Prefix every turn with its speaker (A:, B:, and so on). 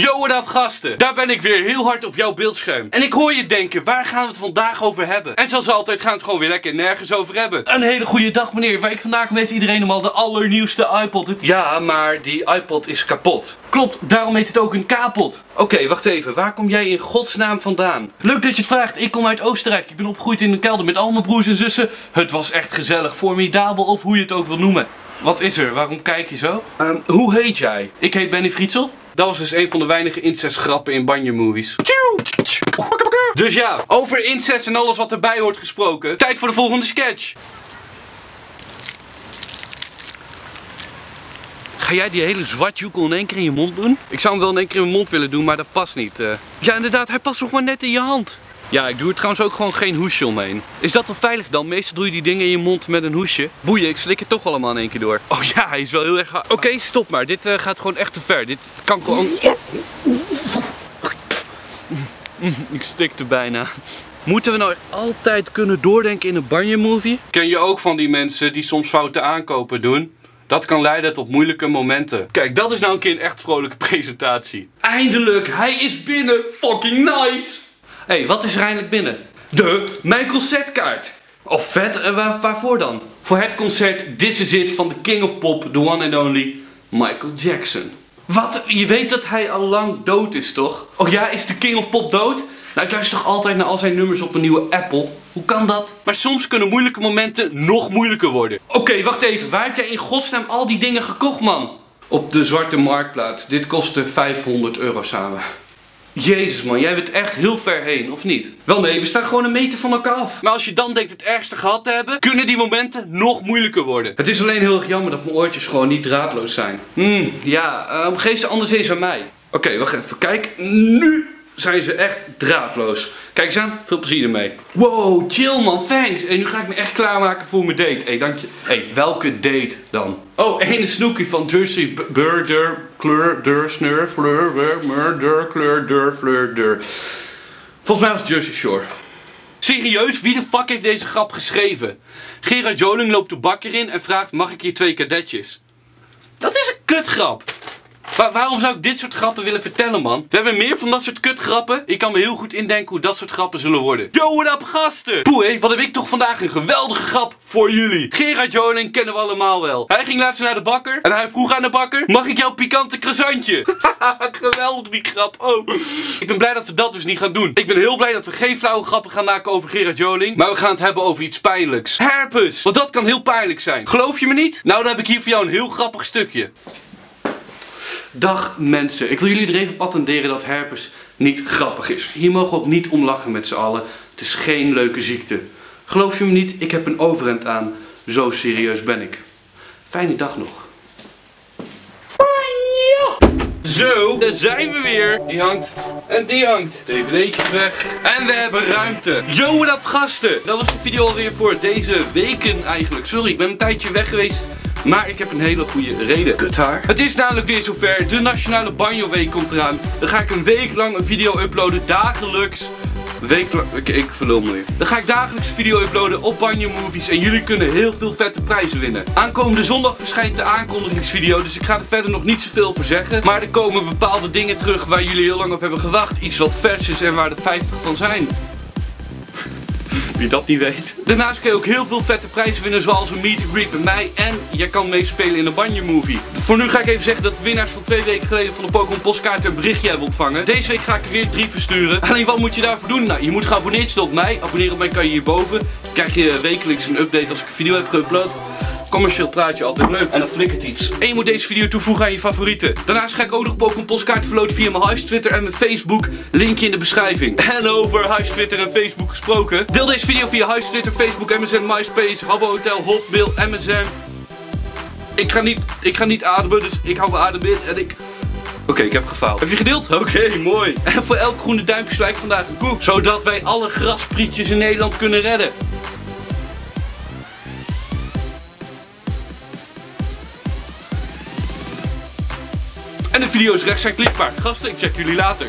A: Yo, wat up gasten? Daar ben ik weer heel hard op jouw beeldscherm. En ik hoor je denken, waar gaan we het vandaag over hebben? En zoals altijd gaan we het gewoon weer lekker nergens over hebben. Een hele goede dag meneer, waar ik vandaag met iedereen om al de allernieuwste iPod. Ja, maar die iPod is kapot. Klopt, daarom heet het ook een kapot. Oké, wacht even, waar kom jij in godsnaam vandaan? Leuk dat je het vraagt, ik kom uit Oostenrijk. Ik ben opgegroeid in een kelder met al mijn broers en zussen. Het was echt gezellig, formidabel of hoe je het ook wil noemen. Wat is er? Waarom kijk je zo? Ehm, hoe heet jij? Ik heet Benny Frietsel. Dat was dus een van de weinige incestgrappen in Banje-movies. Dus ja, over incest en alles wat erbij hoort gesproken. Tijd voor de volgende sketch. Ga jij die hele zwartjoekel in één keer in je mond doen? Ik zou hem wel in één keer in mijn mond willen doen, maar dat past niet. eh. Ja, inderdaad, hij past nog maar net in je hand. Ja, ik doe er trouwens ook gewoon geen hoesje omheen. Is dat wel veilig dan? Meestal doe je die dingen in je mond met een hoesje. Boeien, ik slik het toch allemaal in één keer door. Oh ja, hij is wel heel erg hard. Oké, stop maar. Dit eh, gaat gewoon echt te ver. Dit kan gewoon... Ik stikte bijna. Moeten we nou echt altijd kunnen doordenken in een banje-movie? Ken je ook van die mensen die soms foute aankopen doen? Dat kan leiden tot moeilijke momenten. Kijk, dat is nou een keer een echt vrolijke presentatie. Eindelijk, hij is binnen. Fucking nice. Hé, hey, wat is er eindelijk binnen? De mijn concertkaart. Of vet, eh, waar, waarvoor dan? Voor het concert This Is It van de King of Pop, the one and only Michael Jackson. Wat? Je weet dat hij al lang dood is, toch? Oh ja, is de King of Pop dood? Nou, ik luister toch altijd naar al zijn nummers op een nieuwe Apple. Hoe kan dat? Maar soms kunnen moeilijke momenten nog moeilijker worden. Oké, wacht even. Waar heb jij in godsnaam al die dingen gekocht, man? Op de Zwarte Marktplaats. Dit kostte 500 euro samen. Jezus man, jij bent echt heel ver heen, of niet? Wel nee, we staan gewoon een meter van elkaar af. Maar als je dan denkt het ergste gehad te hebben, kunnen die momenten nog moeilijker worden. Het is alleen heel erg jammer dat mijn oortjes gewoon niet draadloos zijn. Hmm, ja, ehm, geef ze anders eens aan mij. Oké, wacht even. Kijk, nu zijn ze echt draadloos. Kijk eens aan, veel plezier ermee. Wow, chill man, thanks. En nu ga ik me echt klaarmaken voor mijn date. Hé, hey, dank je. Hey, welke date dan? Oh, ene snoekie van Jersey Burder, Kleur, Dur, Snur, Fleur, Murder, Kleur, Dur, Fleur, Dur. Volgens mij was Jersey Shore. Serieus, wie de fuck heeft deze grap geschreven? Gerard Joling loopt de bakker in en vraagt: Mag ik hier twee kadetjes? Dat is een kutgrap. Wa- waarom zou ik dit soort grappen willen vertellen, man? We hebben meer van dat soort kutgrappen. Ik kan me heel goed indenken hoe dat soort grappen zullen worden. Yo, what up, gasten? Poeh, wat heb ik toch vandaag een geweldige grap voor jullie. Gerard Joling kennen we allemaal wel. Hij ging laatst naar de bakker en hij vroeg aan de bakker: Mag ik jouw pikante croissantje? Geweldig die grap. Oh. Ik ben blij dat we dat dus niet gaan doen. Ik ben heel blij dat we geen flauwe grappen gaan maken over Gerard Joling. Maar we gaan het hebben over iets pijnlijks. Herpes. Want dat kan heel pijnlijk zijn. Geloof je me niet? Nou, dan heb ik hier voor jou een heel grappig stukje. Dag mensen, ik wil jullie er even patenteren dat herpes niet grappig is. Hier mogen we ook niet om lachen met z'n allen. Het is geen leuke ziekte. Geloof je me niet? Ik heb een overhemd aan. Zo serieus ben ik. Fijne dag nog. Zo, daar zijn we weer. Die hangt en die hangt. DVD'tjes weg. En we hebben ruimte. Yo, wat up gasten. Dat was de video alweer voor deze weken eigenlijk. Sorry, ik ben een tijdje weg geweest. Maar ik heb een hele goede reden. Kut haar. Het is namelijk weer zover. De Nationale Banjo Week komt eraan. Dan ga ik een week lang een video uploaden. Dagelijks. Wekelijk, ik, ik verlul me weer. Dan ga ik dagelijks een video uploaden op Banjo Movies. En jullie kunnen heel veel vette prijzen winnen. Aankomende zondag verschijnt de aankondigingsvideo. Dus ik ga er verder nog niet zoveel over zeggen. Maar er komen bepaalde dingen terug waar jullie heel lang op hebben gewacht. Iets wat vers is en waar er 50 van zijn. Wie dat niet weet. Daarnaast kun je ook heel veel vette prijzen winnen, zoals een meet and greet bij mij. En je kan meespelen in een Banjo Movie. Voor nu ga ik even zeggen dat de winnaars van twee weken geleden van de Pokémon Postkaart een berichtje hebben ontvangen. Deze week ga ik er weer drie versturen. Alleen wat moet je daarvoor doen? Nou, je moet geabonneerd zijn op mij. Abonneren op mij kan je hierboven. Dan krijg je wekelijks een update als ik een video heb geüpload. Commercieel praatje altijd leuk. En dan flikkert iets. En je moet deze video toevoegen aan je favorieten. Daarnaast ga ik ook nog Pokémon postkaarten verloten via mijn Hives Twitter en mijn Facebook. Linkje in de beschrijving. En over Hives Twitter en Facebook gesproken. Deel deze video via Hives Twitter, Facebook, MSN, MySpace, Habbo Hotel, Hotmail, MSN. Ik ga niet, ik ga niet ademen, dus ik hou mijn adem in en ik... Oké, ik heb gefaald. Heb je gedeeld? Oké, mooi. En voor elk groene duimpje sla ik vandaag een koek. Zodat wij alle grasprietjes in Nederland kunnen redden. De video is rechts zijn klikbaar. Gasten, ik check jullie later.